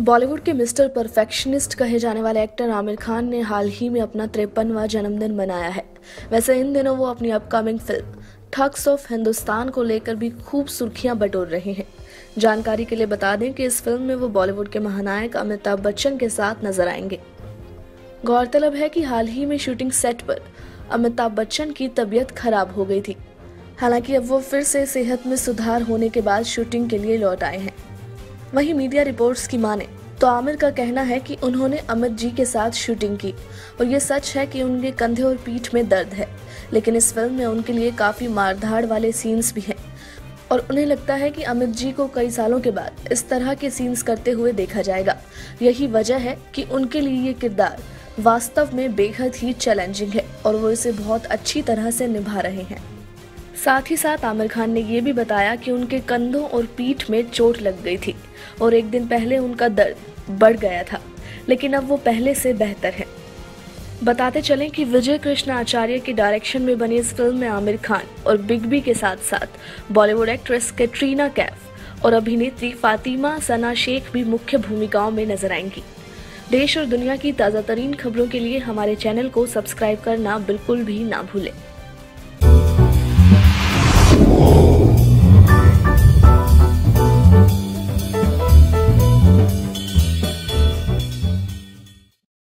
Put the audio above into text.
बॉलीवुड के mister perfectionist कहे जाने वाले एक्टर आमिर खान ने हाल ही में अपना तिरपनवा जन्मदिन मनाया है। वैसे इन दिनों वो अपनी upcoming film, thugs of Hindustan को लेकर भी खूब सुर्खियाँ बटोर रहे हैं। जानकारी के लिए बता दें कि इस फ़िल्म में वो बॉलीवुड के महानायक अमिताभ बच्चन के साथ नज़र आएँगे। गौरतलब है कि हाल ही में शूटिंग सेट पर अमिताभ बच्चन की तबीयत खराब हो गई थी। हालाँकि अब वो फिर से सेहत में सुधार होने के बाद शूटिंग के लिए लौट आए हैं। वहीं मीडिया रिपोर्ट्स की माने तो आमिर का कहना है कि उन्होंने अमित जी के साथ शूटिंग की और ये सच है कि उनके कंधे और पीठ में दर्द है, लेकिन इस फ़िल्म में उनके लिए काफ़ी मारधाड़ वाले सीन्स भी हैं। और उन्हें लगता है कि अमित जी को कई सालों के बाद इस तरह के सीन्स करते हुए देखा जाएगा। यही वजह है कि उनके लिए ये किरदार वास्तव में बेहद ही चैलेंजिंग है और वो इसे बहुत अच्छी तरह से निभा रहे हैं। साथ ही साथ आमिर खान ने यह भी बताया कि उनके कंधों और पीठ में चोट लग गई थी और एक दिन पहले उनका दर्द बढ़ गया था, लेकिन अब वो पहले से बेहतर है। बताते चलें कि विजय कृष्ण आचार्य के डायरेक्शन में बनी इस फ़िल्म में आमिर खान और बिग बी के साथ साथ बॉलीवुड एक्ट्रेस कैटरीना कैफ और अभिनेत्री फातिमा सना शेख भी मुख्य भूमिकाओं में नज़र आएँगी। देश और दुनिया की ताज़ा तरीन खबरों के लिए हमारे चैनल को सब्सक्राइब करना बिल्कुल भी ना भूलें।